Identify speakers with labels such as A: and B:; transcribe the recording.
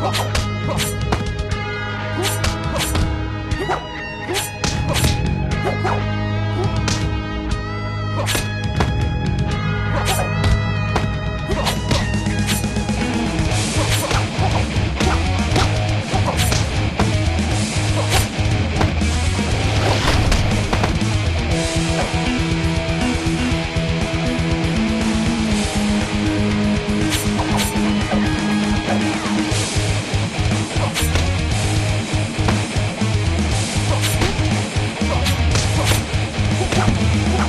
A: 不好。Damn.